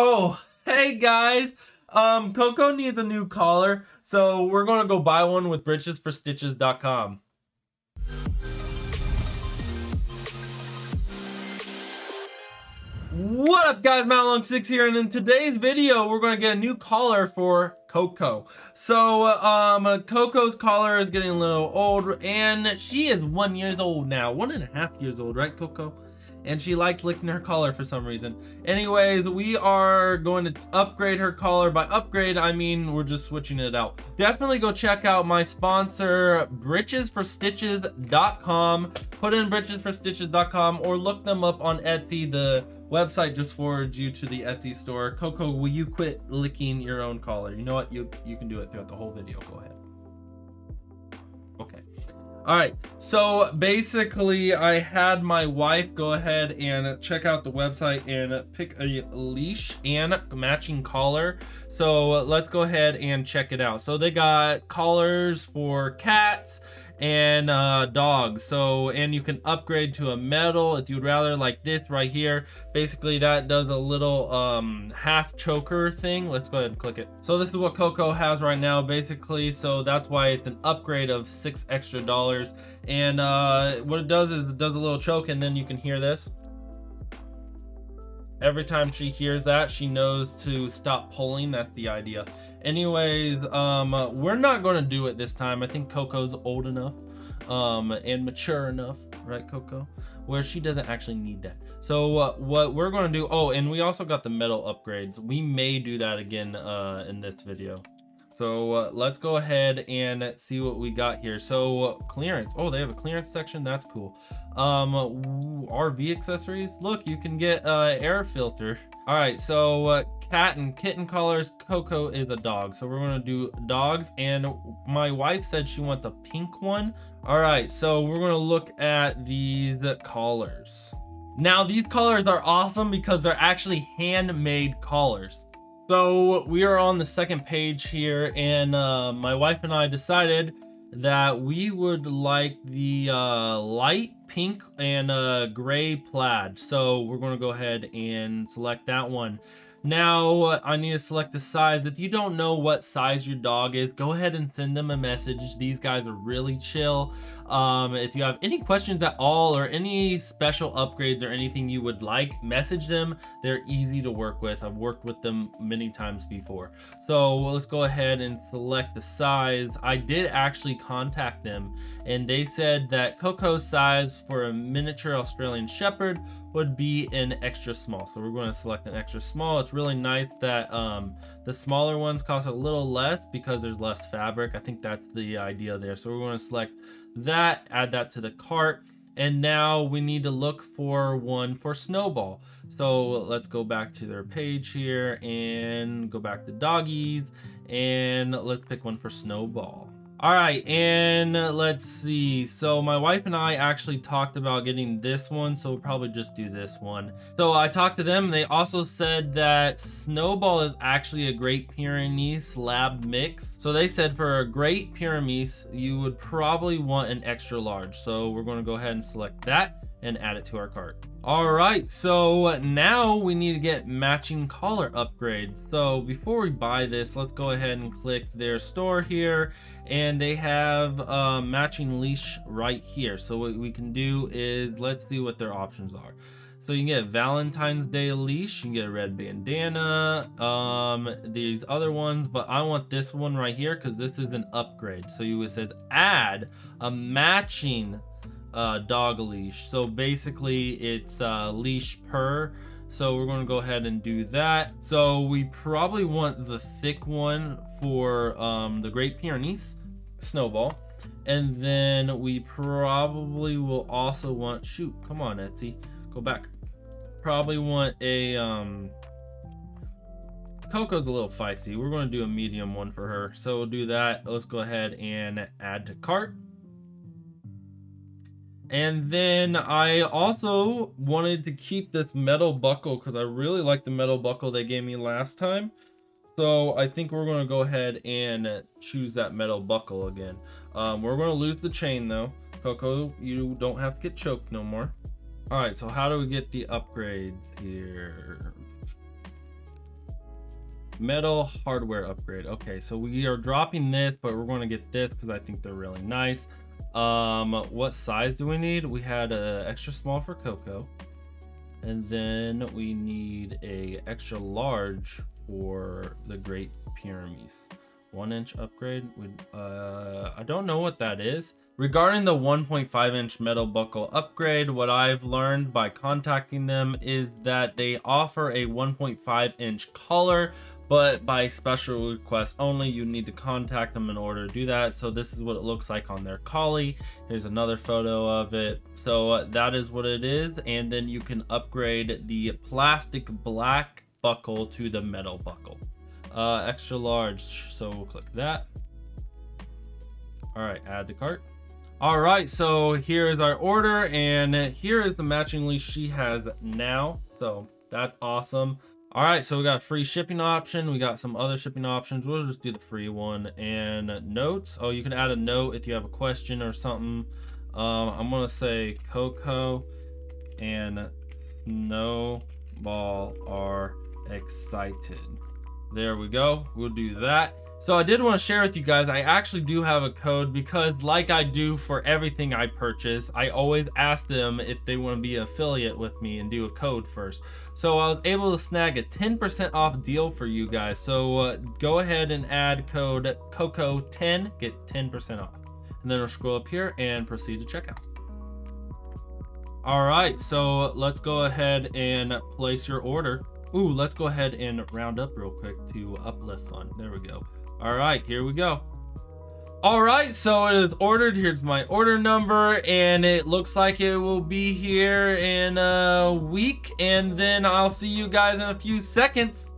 Oh, hey guys. Um, Coco needs a new collar, so we're gonna go buy one with britchesforstitches.com. What up guys, Matt6 here, and in today's video, we're gonna get a new collar for Coco. So, um, Coco's collar is getting a little old, and she is one years old now. One and a half years old, right, Coco? And she likes licking her collar for some reason. Anyways, we are going to upgrade her collar. By upgrade, I mean we're just switching it out. Definitely go check out my sponsor, britchesforstitches.com. Put in britchesforstitches.com or look them up on Etsy. The website just forwards you to the Etsy store. Coco, will you quit licking your own collar? You know what? You, you can do it throughout the whole video. Go ahead. All right, so basically I had my wife go ahead and check out the website and pick a leash and matching collar. So let's go ahead and check it out. So they got collars for cats, and uh, dogs. So, and you can upgrade to a metal if you'd rather like this right here. Basically that does a little um, half choker thing. Let's go ahead and click it. So this is what Coco has right now basically. So that's why it's an upgrade of six extra dollars. And uh, what it does is it does a little choke and then you can hear this. Every time she hears that, she knows to stop pulling. That's the idea. Anyways, um, we're not going to do it this time. I think Coco's old enough um, and mature enough, right, Coco? Where she doesn't actually need that. So uh, what we're going to do, oh, and we also got the metal upgrades. We may do that again uh, in this video. So uh, let's go ahead and see what we got here. So uh, clearance. Oh, they have a clearance section. That's cool. Um, RV accessories. Look, you can get uh, air filter. All right, so uh, cat and kitten collars. Coco is a dog. So we're gonna do dogs. And my wife said she wants a pink one. All right, so we're gonna look at these collars. Now these collars are awesome because they're actually handmade collars. So we are on the second page here and uh, my wife and I decided that we would like the uh, light pink and uh, gray plaid. So we're going to go ahead and select that one. Now I need to select the size. If you don't know what size your dog is, go ahead and send them a message. These guys are really chill. Um, if you have any questions at all or any special upgrades or anything you would like, message them. They're easy to work with. I've worked with them many times before. So let's go ahead and select the size. I did actually contact them and they said that Coco's size for a miniature Australian Shepherd would be an extra small. So we're going to select an extra small. It's really nice that um, the smaller ones cost a little less because there's less fabric. I think that's the idea there. So we're going to select that, add that to the cart. And now we need to look for one for Snowball. So let's go back to their page here and go back to doggies and let's pick one for Snowball. All right, and let's see. So my wife and I actually talked about getting this one, so we'll probably just do this one. So I talked to them. They also said that Snowball is actually a Great Pyrenees lab mix. So they said for a Great Pyrenees, you would probably want an extra large. So we're going to go ahead and select that and add it to our cart. All right, so now we need to get matching collar upgrades. So before we buy this, let's go ahead and click their store here and they have a matching leash right here. So what we can do is, let's see what their options are. So you can get Valentine's Day leash, you can get a red bandana, um, these other ones, but I want this one right here because this is an upgrade. So you it says add a matching uh, dog leash. So basically it's uh, leash per. So we're going to go ahead and do that. So we probably want the thick one for um, the Great Pyrenees Snowball. And then we probably will also want, shoot, come on Etsy, go back. Probably want a, um, Coco's a little feisty. We're going to do a medium one for her. So we'll do that. Let's go ahead and add to cart. And then I also wanted to keep this metal buckle because I really like the metal buckle they gave me last time. So I think we're going to go ahead and choose that metal buckle again. Um, we're going to lose the chain though. Coco, you don't have to get choked no more. All right, so how do we get the upgrades here? Metal hardware upgrade. Okay, so we are dropping this, but we're going to get this because I think they're really nice. Um, what size do we need? We had a extra small for Coco. And then we need a extra large for the Great Pyrenees. One inch upgrade. Uh, I don't know what that is. Regarding the 1.5 inch metal buckle upgrade, what I've learned by contacting them is that they offer a 1.5 inch collar but by special request only you need to contact them in order to do that. So this is what it looks like on their collie. Here's another photo of it. So uh, that is what it is. And then you can upgrade the plastic black buckle to the metal buckle. Uh, extra large. So we'll click that. All right add to cart. All right so here is our order and here is the matching leash she has now. So that's awesome all right, so we got free shipping option. We got some other shipping options. We'll just do the free one. And notes. Oh, you can add a note if you have a question or something. Um, I'm to say Coco and Snowball are excited. There we go. We'll do that. So I did want to share with you guys, I actually do have a code because like I do for everything I purchase, I always ask them if they want to be affiliate with me and do a code first. So I was able to snag a 10% off deal for you guys. So uh, go ahead and add code COCO10, get 10% off. And then we'll scroll up here and proceed to checkout. All right, so let's go ahead and place your order. Ooh, let's go ahead and round up real quick to uplift fund. There we go. All right, here we go. All right, so it is ordered. Here's my order number, and it looks like it will be here in a week, and then I'll see you guys in a few seconds.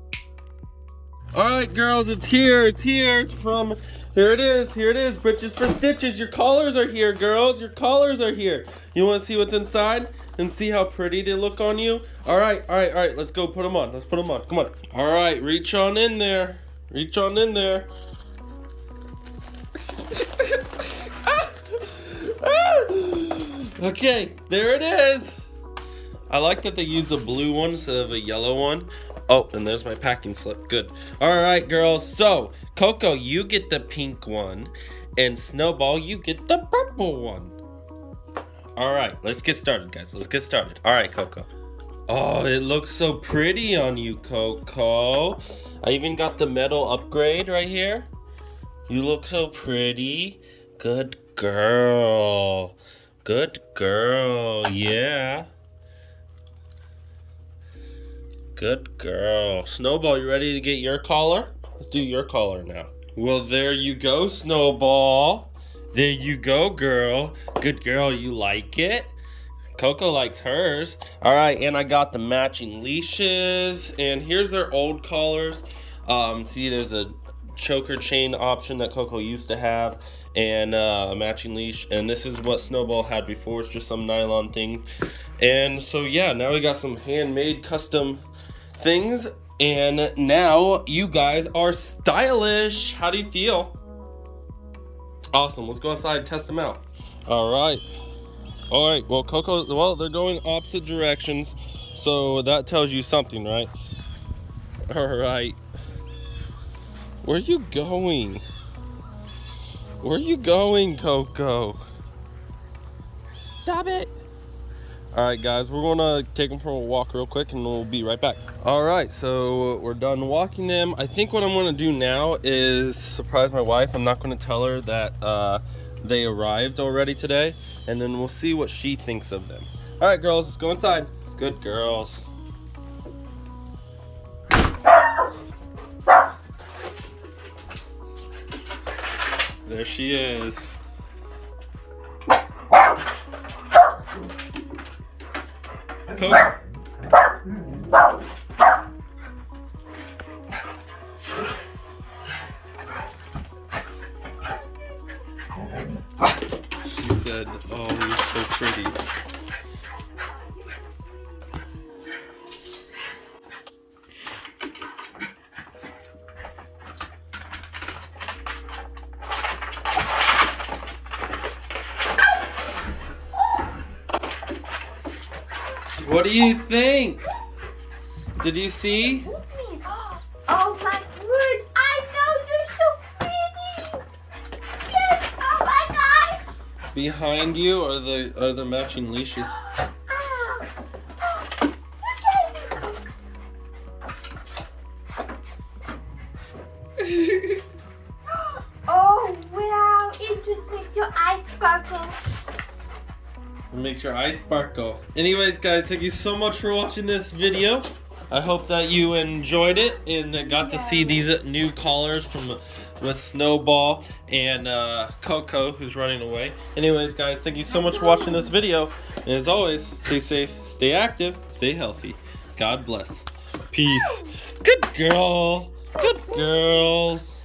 All right, girls, it's here. It's here. It's from here. It is. Here it is. Britches for stitches. Your collars are here, girls. Your collars are here. You want to see what's inside and see how pretty they look on you? All right, all right, all right. Let's go put them on. Let's put them on. Come on. All right, reach on in there. Reach on in there. okay, there it is. I like that they use a blue one instead of a yellow one. Oh, and there's my packing slip. Good. All right, girls. So, Coco, you get the pink one. And Snowball, you get the purple one. All right, let's get started, guys. Let's get started. All right, Coco. Oh, it looks so pretty on you, Coco. I even got the metal upgrade right here. You look so pretty. Good girl. Good girl, yeah. Good girl. Snowball, you ready to get your collar? Let's do your collar now. Well, there you go, Snowball. There you go, girl. Good girl, you like it? Coco likes hers. All right, and I got the matching leashes. And here's their old collars. Um, see, there's a choker chain option that Coco used to have and uh, a matching leash. And this is what Snowball had before. It's just some nylon thing. And so, yeah, now we got some handmade custom things. And now you guys are stylish. How do you feel? Awesome. Let's go outside and test them out. All right. All right, well, Coco, well, they're going opposite directions, so that tells you something, right? All right. Where are you going? Where are you going, Coco? Stop it. All right, guys, we're gonna take them for a walk real quick and we'll be right back. All right, so we're done walking them. I think what I'm gonna do now is surprise my wife. I'm not gonna tell her that uh, they arrived already today, and then we'll see what she thinks of them. All right, girls, let's go inside. Good girls. There she is. Said, oh, you're so pretty. What do you think? Did you see? Behind you are the are the matching leashes. oh wow, it just makes your eyes sparkle. It makes your eyes sparkle. Anyways, guys, thank you so much for watching this video. I hope that you enjoyed it and got to see these new collars from with Snowball and uh, Coco, who's running away. Anyways, guys, thank you so much for watching this video. And as always, stay safe, stay active, stay healthy. God bless. Peace. Good girl. Good girls.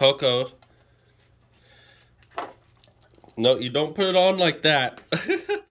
Coco. No, you don't put it on like that.